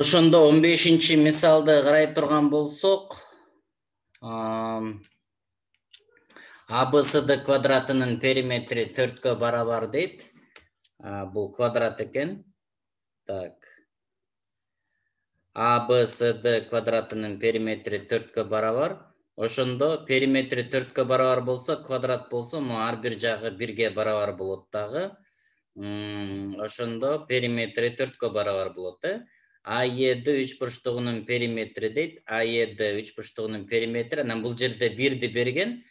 ошондо он бешинчи мисалды карай турган болсок абсд квадратынын периметри төрткө барабар дейт. Бул квадрат экен. Так. Абсд квадратынын периметри төрткө барабар. Ошондо периметри төрткө барабар болсо квадрат болсо могу ар бир жагы бирге барабар болот дагы. Ошондо периметри төрткө барабар болот э аед үч бурчтугунун периметри дейт. Аед үч бурчтугунун периметри. Анан бул жерде бирди берген.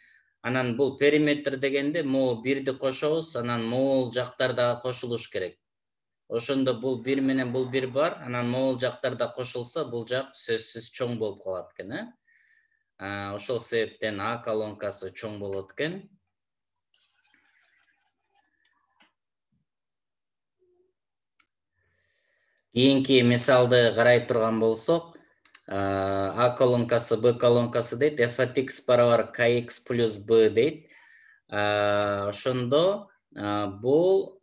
Анан бул периметр дегенде могу бирди кошобуз анан могул жактар дагы кошулуш керек. Ошондо бул бир менен бул бир бар. Анан могул жактар да кошулса бул жак сөзсүз чоң болуп калат экен э ошол себептен а колонкасы чоң болот экен кийинки мисалды карай турган болсок а колонкасы б колонкасы дейт f от x барабар kx плюс b дейт ошондо бул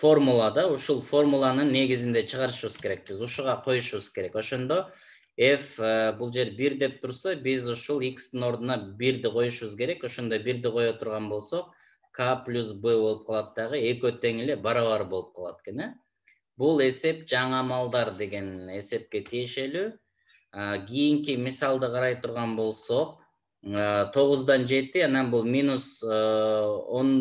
формула да ушул формуланын негизинде чыгарышыбыз керек биз ушуга коюшубуз керек. Ошондо f бул жер бир деп турса биз ушул xтин ордуна бирди коюшубуз керек. Ошондо бирди кое турган болсок k плюс b болуп калат дагы экөө тең эле барабар болуп калат экен э бул эсеп жаңы амалдар деген эсепке тиешелүү кийинки мисалды карай турган болсок тогуздан жети анан бул минус он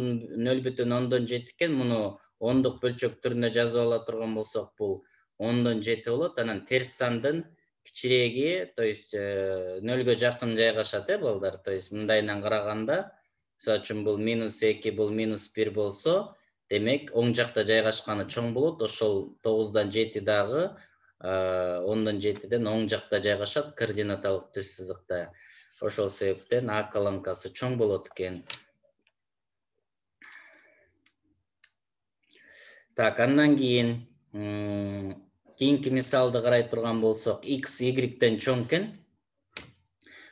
нөл бүтүн ондон жети экен муну ондук бөлчөк түрүндө жазып ала турган болсок бул ондон жети болот анан терс сандын кичиреги то есть нөлгө жакын жайгашат э балдар? То есть мындайынан караганда мисалы үчүн бул минус эки бул минус бир болсо демек оң жакта жайгашканы чоң болот ошол тогуздан жети дагы ондон жетиден оң жакта жайгашат координаталык түз сызыкта. Ошол себептен а колонкасы чоң болот экен. Так андан кийин кийинки мисалды карай турган болсок x y чоң экен.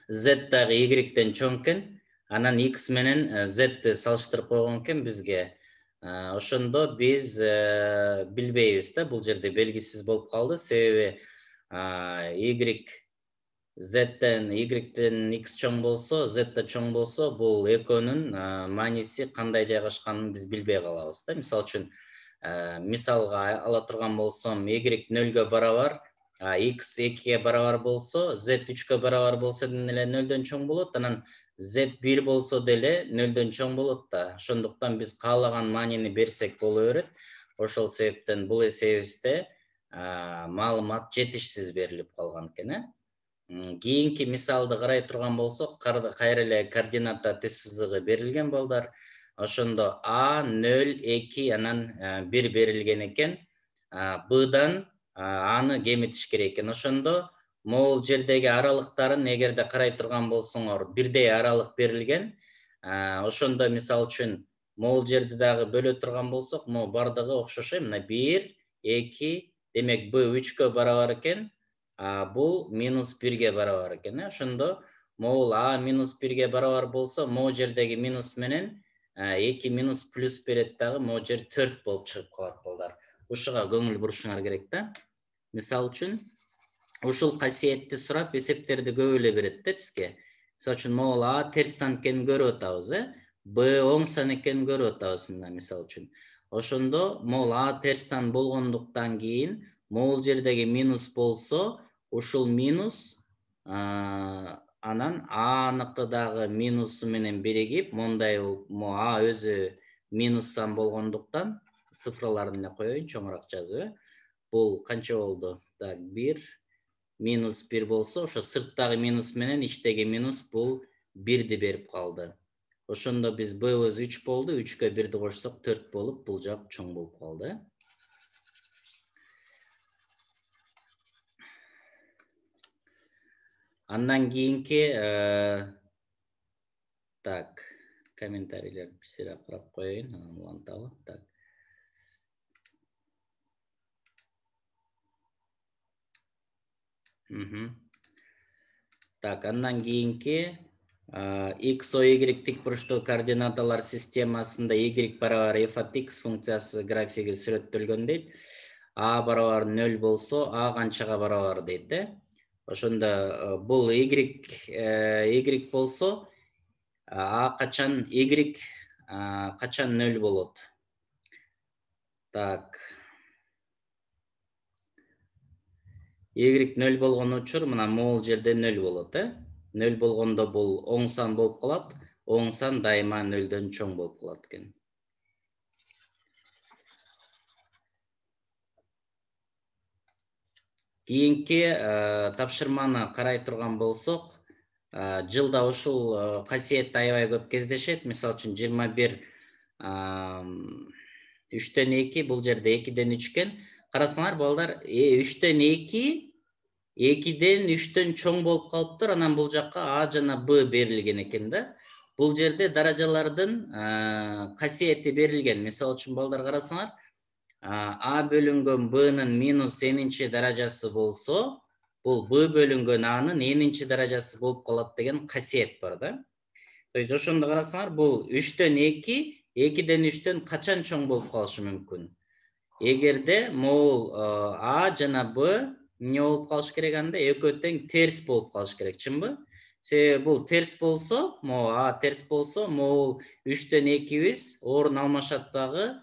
Z дагы y чоң экен. Анан x менен zти салыштырып койгон экен бизге ошондо биз билбейбиз да бул жерде белгисиз болуп калды. Себеби y zdен ydен x чоң болсо z да чоң болсо бул экөөнүн мааниси кандай жайгашканын биз билбей калабыз да. Мисалы үчүн мисалга ала турган болсом y нөлгө барабар x экиге барабар болсо z үчкө барабар болсо эле нөлдөн чоң болот. Анан z бир болсо деле нөлдөн чоң болот да. Ошондуктан биз каалаган маанини берсек боло берет. Ошол себептен бул эсебибизде маалымат жетишсиз берилип калган экен э. Кийинки мисалды карай турган болсок кайра эле координата түз сызыгы берилген балдар ошондо а нөл эки анан бир берилген экен. Бдан аны кемитиш керек экен. Ошондо могул жердеги аралыктарын эгерде карай турган болсоңор бирдей аралык берилген ошондо мисалы үчүн могул жерди дагы бөлө турган болсок могу баардыгы окшош э мына бир эки демек б үчкө барабар экен бул минус бирге барабар экен э ошондо могул а минус бирге барабар болсо могу жердеги минус менен эки минус плюс берет дагы могу жер төрт болуп чыгып калат балдар ушуга көңүл бурушуңар керек да. Мисалы үчүн ушул касиетти сурап эсептерди көп эле берет да бизге. Мисалы үчүн могул а терс сан экенин көрүп атабыз э? Б оң сан экенин көрүп атабыз мына мисалы үчүн. Ошондо могул а терс сан болгондуктан кийин могул жердеги минус болсо ушул минус анан аныкы дагы минусу менен биригип мондай болуп а өзү минус сан болгондуктан цифраларын эле коеюн чоңураак жазып э? Бул канча болду? Так бир минус бир болсо ошо сырттагы минус менен ичтеги минус бул бирди берип калды. Ошондо биз ббыз үч болду үчкө бирди кошсок төрт болуп бул жак чоң болуп калды. Андан кийинки так комментарийлерди бизсирээк карап коеюн анан уланталы так. Так андан кийинки x y тик буручтуу координаталар системасында y барабар f от x функциясы графиги сүрөттөлгөн дейт. А барабар нөл болсо а канчага барабар дейт э? Ошондо э, бул y y болсо а качан y качан нөл болот? Так y нөл болгон учур мына могул жерде нөл болот э? Нөл болгондо бул оң сан болуп калат оң сан дайыма нөлдөн чоң болуп калат экен. Кийинки э, тапшырманы карай турган болсок э, жылда ушул э, касиет аябай көп кездешет. Үчүн жыйырма бир үчтөн эки бул жерде экиден үч экен. Карасаңар балдар үчтөн эки экиден үчтөн чоң болуп калыптыр анан бул жакка а жана б берилген экен да бул жерде даражалардын касиети берилген мисалы үчүн балдар карасаңар а бөлүнгөн бнын минус энинчи даражасы болсо бул б бөлүнгөн анын энинчи даражасы болуп калат деген касиет бар да то есть ошондо карасаңар бул үчтөн эки экиден үчтөн качан чоң болуп калышы мүмкүн эгерде могул а жана б эмне болуп калыш керек анда экөө тең терс болуп калыш керек. Чынбы себеби бул терс болсо могу а терс болсо могул үчтөн экибиз орун алмашат дагы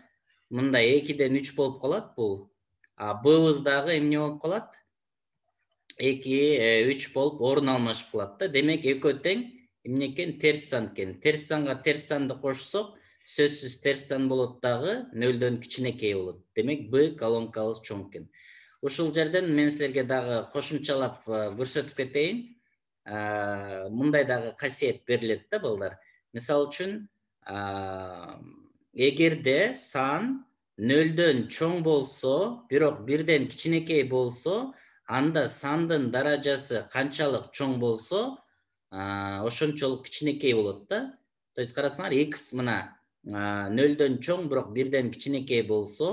мындай экиден үч болуп калат бул а быбыз дагы эмне болуп калат эки э, үч болуп орун алмашып калат да. Демек экөө тең эмне экен терс сан экен терс санга терс санды кошсок сөзсүз терс сан болот дагы нөлдөн кичинекей болот. Демек б. Колонкабыз чоң экен ушул жерден мен силерге дагы кошумчалап э, көрсөтүп кетейин. Э, мындай дагы касиет берилет да балдар. Мисалы үчүн эгерде сан нөлдөн чоң болсо бирок бирден кичинекей болсо анда сандын даражасы канчалык чоң болсо ошончолук кичинекей болот да. То есть карасаңар x мына нөлдөн чоң бирок бирден кичинекей болсо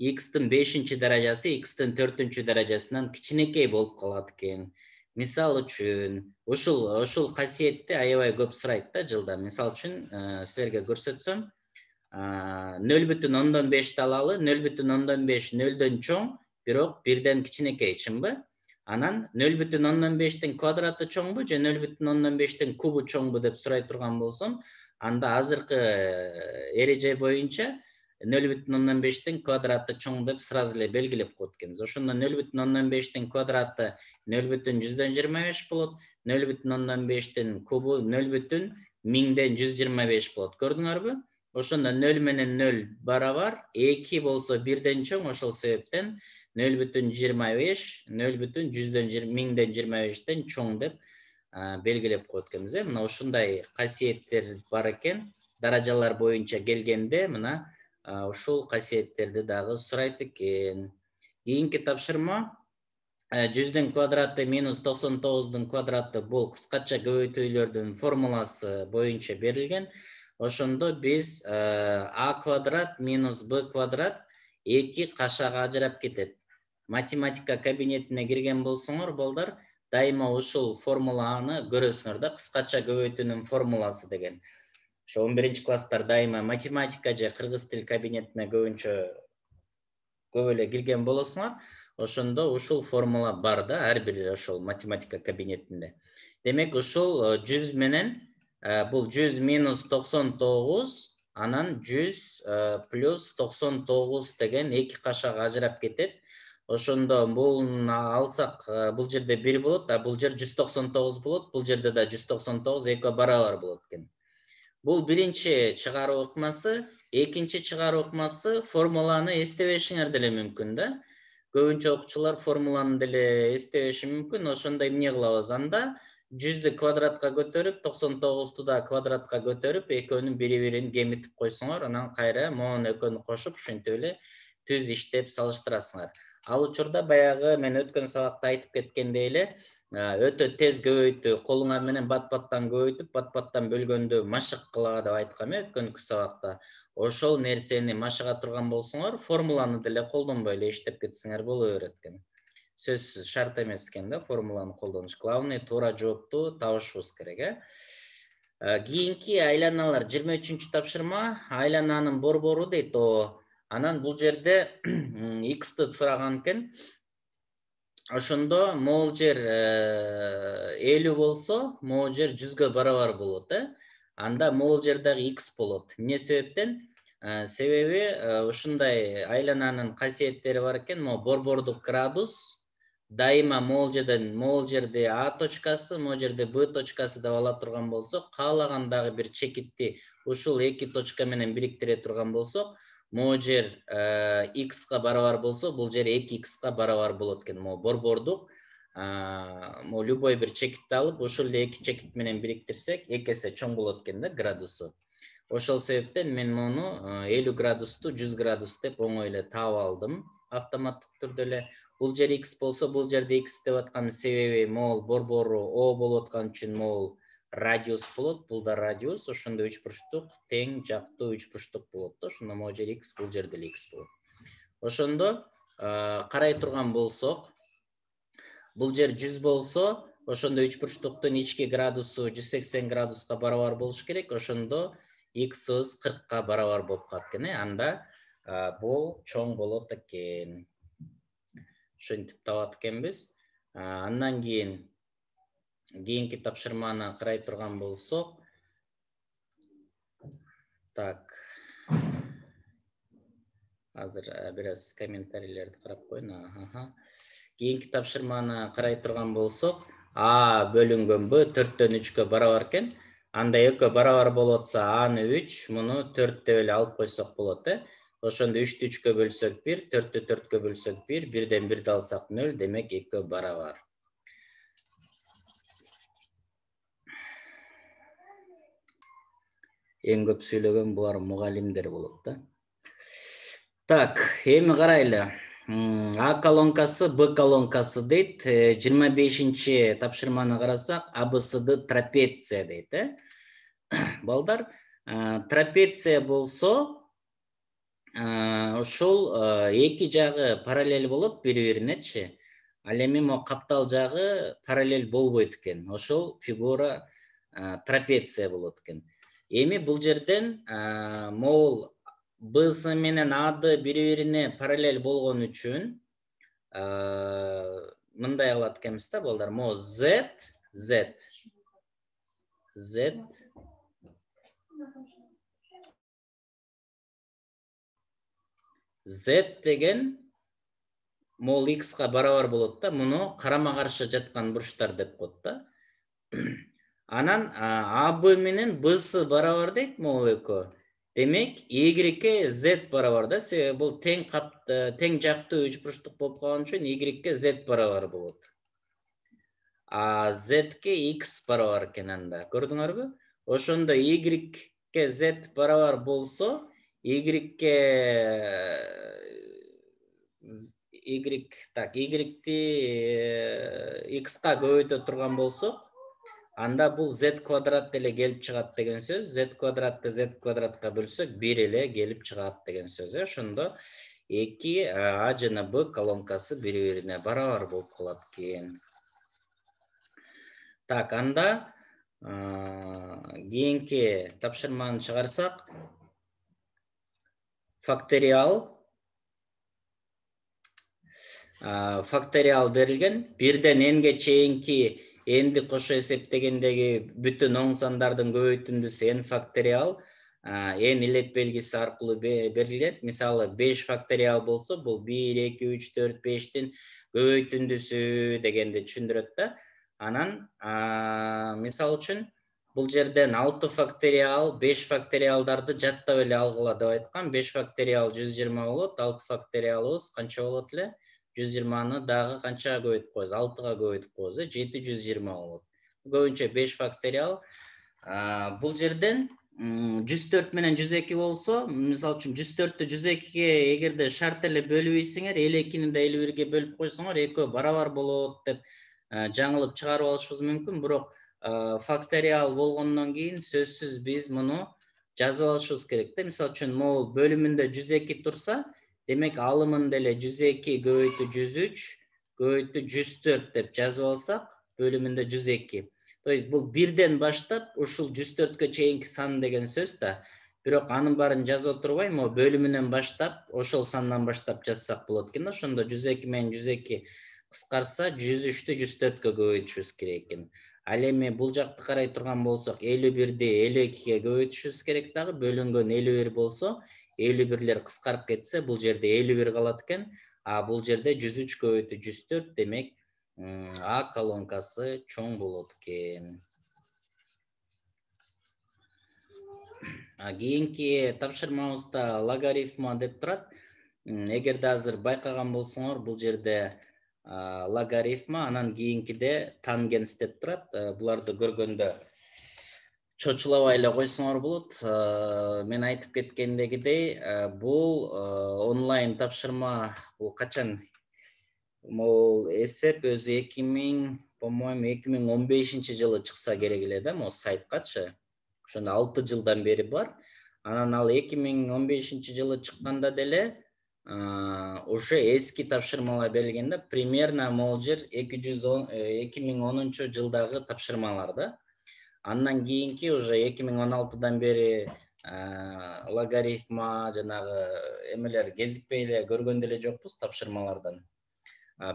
xтин бешинчи даражасы xтин төртүнчү даражасынан кичинекей болуп калат экен. Мисалы үчүн ушул ушул касиетти аябай көп сурайт да жылда. Мисалы үчүн силерге көрсөтсөм нөл бүтүн ондон бешти алалы нөл бүтүн ондон беш нөлдөн чоң бирок бирден кичинекей чынбы. Анан нөл бүтүн ондон бештин квадраты чоңбу же нөл бүтүн ондон бештин кубу чоңбу деп сурай турган болсом анда азыркы эреже боюнча нөл бүтүн ондон бештин квадраты чоң деп сразу эле белгилеп коет экенбиз ошондо нөл бүтүн ондон бештин квадраты нөл бүтүн жүздөн жыйырма беш болот нөл бүтүн ондон бештин кубу нөл бүтүн миңден жүз жыйырма беш болот. Көрдүңөрбү? Ошондо нөл менен нөл барабар эки болсо бирден чоң ошол себептен нөл бүтүн жыйырма беш нөл бүтүн жүздөн миңден жыйырма бештен чоң деп белгилеп коет экенбиз э мына ушундай касиеттер бар экен даражалар боюнча келгенде мына ушул касиеттерди дагы сурайт экен кийинки тапшырма жүздүн квадраты минус токсон тогуздун квадраты бул кыскача көбөйтүүлөрдүн формуласы боюнча берилген ошондо биз а квадрат минус б квадрат эки кашаага ажырап кетет математика кабинетине кирген болсоңор балдар дайыма ушул формуланы көрөсүңөр да кыскача көбөйтүүнүн формуласы деген. Ошо он биринчи класстар дайыма математика же кыргыз тил кабинетине көбүнчө көп эле кирген болосуңар ошондо ушул формула бар да ар бир ошол математика кабинетинде. Демек ушул э, жүз менен Э, бул жүз минус токсон тогуз анан жүз э, плюс токсон тогуз деген эки кашак ажырап кетет. Ошондо буну алсак э, бул жерде бир болот а бул жер жүз токсон тогуз болот бул жерде да жүз токсон тогуз экөө барабар болот экен. Бул биринчи чыгаруу ыкмасы экинчи чыгаруу ыкмасы формуланы эстебешиңер деле мүмкүн да. Көбүнчө окуучулар формуланы деле эстебеши мүмкүн. Ошондо эмне кылабыз анда? Жүздү квадратка көтөрүп токсон тогузду да квадратка көтөрүп экөөнүн бири бирин кемитип койсоңор анан кайра могуну экөөнү кошуп ушинтип эле түз иштеп салыштырасыңар ал учурда баягы мен өткөн сабакта айтып кеткендей эле өтө тез көбөйтүү колуңар менен бат баттан көбөйтүп бат баттан бөлгөндү машык кыла деп айткам э өткөнкү сабакта. Ошол нерсени машыга турган болсоңор формуланы деле колдонбой эле иштеп кетсеңер боло берет экен сөзсүз шарт эмес экен да формуланы колдонуш. Главный туура жоопту табышыбыз керек э. Кийинки айланалар жыйырма үчүнчү тапшырма айлананын борбору дейт о анан бул жерде xти сураган экен. Ошондо могул жер элүү болсо могул жер жүзгө барабар болот э. Анда могул жер дагы x болот. Эмне себептен? Себеби ушундай айлананын касиеттери бар экен. Могу борбордук градус дайыма могул жерден могул жерде а точкасы могул жерде б точкасы деп ала турган болсок каалаган дагы бир чекитти ушул эки точка менен бириктире турган болсок могу жер xка барабар болсо бул жер эки xка барабар болот экен могу борбордук могу любой бир чекитти алып ушул эле эки чекит менен бириктирсек эки эсе чоң болот экен да градусу ошол себептен мен муну элүү градусту жүз градус деп оңой эле таап алдым автоматтык түрдө эле. Бул жер x болсо бул жерде x деп атканын себеби могул борбору о болуп аткан үчүн могул радиус болот бул да радиус. Ошондо үч бурчтук тең жактуу үч бурчтук болот да. Ошондо могул жер x бул жер деле x болот. Ошондо карай турган болсок бул жер жүз болсо ошондо үч бурчтуктун ички градусу жүз сексен градуска барабар болуш керек. Ошондо xыбыз кыркка барабар болуп калат экен э. Анда бул чоң болот экен. Ушинтип табат экенбиз. Андан кийин кийинки тапшырманы карай турган болсок так азыр бир аз комментарийлерди карап коеюн кийинки тапшырманы карай турган болсок а бөлүнгөн б төрттөн үчкө барабар экен анда экөө барабар болуп атса аны үч муну төрт деп эле алып койсок болот э. Ошондо үчтү үчкө бөлсөк бир төрттү төрткө бөлсөк бир бирден бирди алсак нөл демек экөө барабар. Эң көп сүйлөгөн булар мугалимдер болот да. Так эми карайлы а колонкасы б колонкасы дейт. Жыйырма бешинчи тапшырманы карасак абсд трапеция дейт э. Балдар трапеция болсо ушул эки жагы параллель болот бири биринечи ал эми могу каптал жагы параллель болбойт экен. Ошол фигура трапеция болот экен. Эми бул жерден могул бс менен ады бири бирине параллель болгон үчүн мындай кылат экенбиз да балдар? Могу z z z z деген могул xка барабар болот да муну карама каршы жаткан бурчтар деп коет да анан аб менен бс барабар дейт могул экөө демек yге z барабар да себеби бул тең тең жактуу үч бурчтук болуп калган үчүн yге z барабар болот а zге x барабар экен анда көрдүңөрбү ошондо yге z барабар болсо yге y так yти xка көбөйтө турган болсок анда бул z квадрат эле келип чыгат деген сөз. Z квадратты z квадратка бөлсөк бир эле келип чыгат деген сөз э ошондо эки а жана б колонкасы бири бирине барабар болуп калат экен так анда кийинки тапшырманы чыгарсак факториал факториал берилген. Бирден нге чейинки энди кошо эсептегендеги бүтүн оң сандардын көбөйтүндүсү n факториал n илет белгиси аркылуу берилет мисалы беш факториал болсо бул бир эки үч төрт бештин көбөйтүндүсү дегенди түшүндүрөт да анан мисалы үчүн бул жерден алты факториал беш факториалдарды жаттап эле алгыла деп айткан беш факториал жүз жыйырма болот алты факториалыбыз канча болот эле жүз жыйырманы дагы канчага көбөйтүп коебуз алтыга көбөйтүп коебуз э жети жүз жыйырма болот көбүнчө беш факториал. Бул жерден жүз төрт менен жүз эки болсо мисалы үчүн жүз төрттү жүз экиге эгерде шарт эле бөлүп ийсиңер элүү экини да элүү бирге бөлүп койсоңор экөө барабар болот деп жаңылып чыгарып алышыбыз мүмкүн бирок факториал болгондон кийин сөзсүз биз муну жазып алышыбыз керек да мисалы үчүн могул бөлүмүндө жүз эки турса демек алымында эле жүз эки көбөйтүү жүз үч көбөйтүү жүз төрт деп жазып алсак бөлүмүндө жүз эки то есть бул бирден баштап ушул жүз төрткө чейинки сан деген сөз да бирок анын баарын жазып отурбай могу бөлүмүнөн баштап ошол сандан баштап жазсак болот экен да ошондо жүз эки менен жүз эки кыскарса жүз үчтү жүз төрткө көбөйтүшүбүз керек экен ал эми бул жакты карай турган болсок элүү бирди элүү экиге көбөйтүшүбүз керек дагы бөлүнгөн элүү бир болсо элүү бирлер кыскарып кетсе бул жерде элүү бир калат экен. А бул жерде жүз үч көбөйтүү жүз төрт демек а колонкасы чоң болот экен. Кийинки тапшырмабызда логарифма деп турат. Эгерде азыр байкаган болсоңор бул жерде логарифма анан кийинкиде тангенс деп турат. Буларды көргөндө чочулабай эле койсоңор болот. Мен айтып кеткендегидей бул онлайн тапшырма бул качан? Могул эсеп өзү эки миң по моему эки миң он бешинчи жылы чыкса керек эле да могу сайткачы ошондо алты жылдан бери бар. Анан ал эки миң он бешинчи жылы чыкканда деле уже эски тапшырмалар берилген да примерно могул жер эки жүз он э, эки миң онунчу жылдагы тапшырмалар да. Андан кийинки уже эки миң он алтыдан бери логарифма жанагы эмелер кезикпей эле көргөн деле жокпуз тапшырмалардан.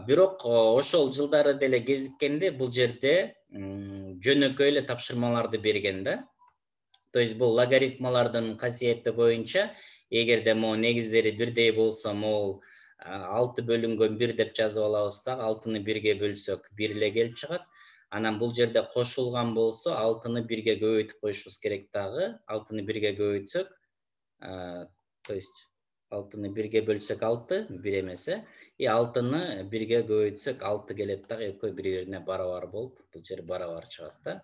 Бирок ошол жылдары деле кезиккенде бул жерде жөнөкөй эле тапшырмаларды берген да. То есть бул логарифмалардын касиети боюнча эгерде могу негиздери бирдей болсо могул алты бөлүнгөн бир деп жазып алабыз дагы алтыны бирге бөлсөк бир эле келип чыгат. Анан бул жерде кошулган болсо алтыны бирге көбөйтүп коюшубуз керек дагы. Алтыны бирге көбөйтсөк то есть алтыны бирге бөлсөк алты бир эмес э и алтыны бирге көбөйтсөк алты келет дагы экөө бири бирине барабар болуп бул жер барабар чыгат да.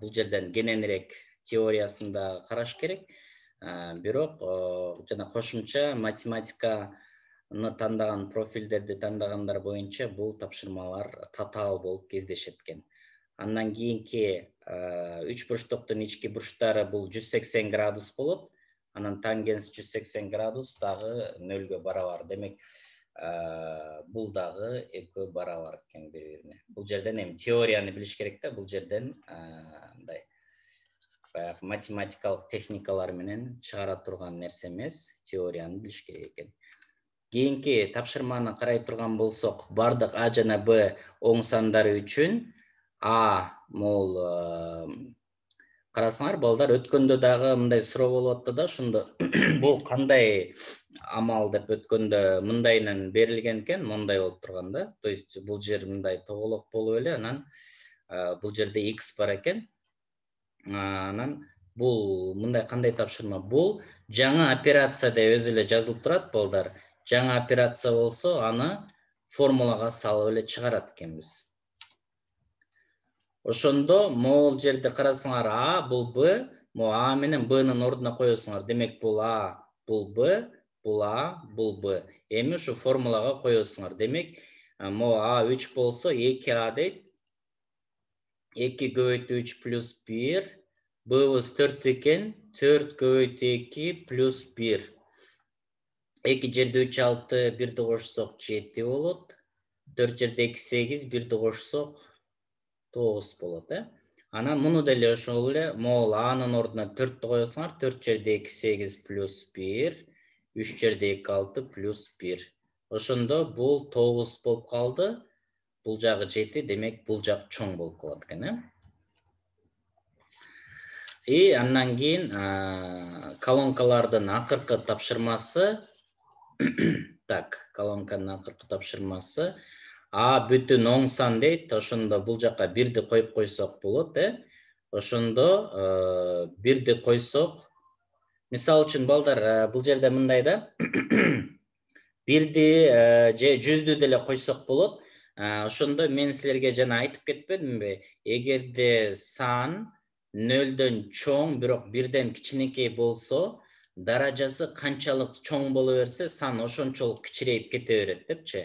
Бул жерден кененирээк теориясында караш керек. Бирок жана кошумча математиканы тандаган профилдерди тандагандар боюнча бул тапшырмалар татаал болуп кездешет экен андан кийинки үч бурчтуктун ички бурчтары бул жүз сексен градус болот анан тангенс жүз сексен градус дагы нөлгө барабар демек бул дагы экөө барабар экен бири бирине бул жерден эми теорияны билиш керек да бул жерден мындай баягы математикалык техникалар менен чыгара турган нерсе эмес теорияны билиш керек экен кийинки тапшырманы карай турган болсок баардык а жана б оң сандары үчүн а могул карасаңар балдар өткөндө дагы мындай суроо болуп атты да ошондо бул кандай амал деп өткөндө мындайынан берилген экен мындай болуп турган да. То есть бул жер мындай тоголок болуп эле анан бул жерде x бар экен анан бул мындай кандай тапшырма бул жаңы операция деп өзү эле жазылып турат балдар. Жаңы операция болсо аны формулага салып эле чыгарат экенбиз. Ошондо могул жерде карасаңар а бул б могу а менен бнын ордуна коесуңар демек бул а бул б бул а бул б. Эми ушу формулага коесуңар. Демек могу а үч болсо эки а дейт. Эки көбөйтүү үч плюс бир. Быбыз төрт экен төрт көбөйтүү эки плюс бир. Эки жерде үч алты бирди кошсок жети болот. Төрт жерде эки сегиз бирди кошсок тогуз болот э. Анан муну деле ошол эле могул анын ордуна төрттү коесуңар төрт жерде эки сегиз плюс бир үч жерде эки алты плюс бир. Ошондо бул тогуз болуп калды. Бул жагы жети демек бул жак чоң болуп калат экен э. И андан кийин колонкалардын акыркы тапшырмасы так колонканын акыркы тапшырмасы. А бүтүн оң сан дейт. Ошондо бул жака бирди коюп койсок болот э? Ошондо бирди койсок. Мисалы үчүн балдар бул жерде мындай да? Бирди же жүздү деле койсок болот. Ошондо мен силерге жана айтып кетпедимби? Эгерде сан нөлдөн чоң бирок бирден кичинекей болсо даражасы канчалык чоң боло берсе сан ошончолук кичирейип кете берет депчи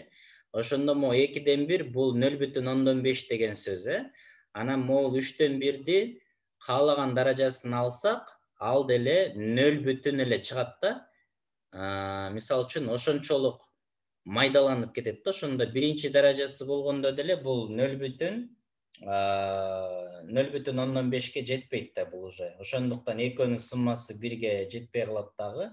ошондо могу экиден бир бул нөл бүтүн ондон беш деген сөз э анан могул үчтөн бирди каалаган даражасын алсак ал деле нөл бүтүн эле чыгат да мисалы үчүн ошончолук майдаланып кетет да ошондо биринчи даражасы болгондо деле бул нөл бүтүн нөл бүтүн ондон бешке жетпейт да бул уже. Ошондуктан экөөнүн суммасы бирге жетпей калат дагы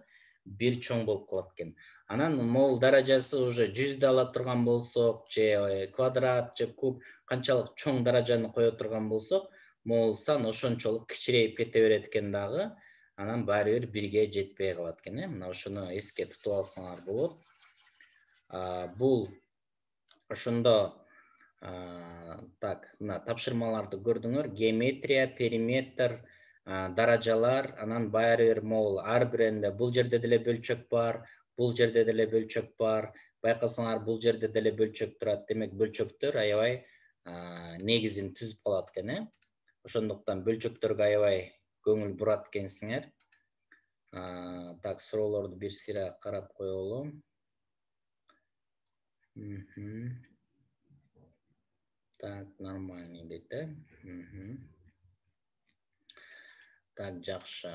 бир чоң болуп калат экен. Анан могул даражасы уже жүздү ала турган болсок же э, квадрат же куб канчалык чоң даражаны кое турган болсок могул сан ошончолук кичирейип кете берет экен дагы анан баары бир бирге жетпей калат экен э. Мына ошону эске тутуп алсаңар болот. Бул ошондо так мына тапшырмаларды көрдүңөр. Геометрия периметр даражалар анан баары бир могул ар биринде бул жерде деле бөлчөк бар бул жерде деле бөлчөк бар. Байкасаңар бул жерде деле бөлчөк турат. Демек бөлчөктөр аябай негизин түзүп калат экен э. Ошондуктан бөлчөктөргө аябай көңүл бурат экенсиңер. Так суроолорду бир сыйра карап коелу так нормальный дейт э так жакшы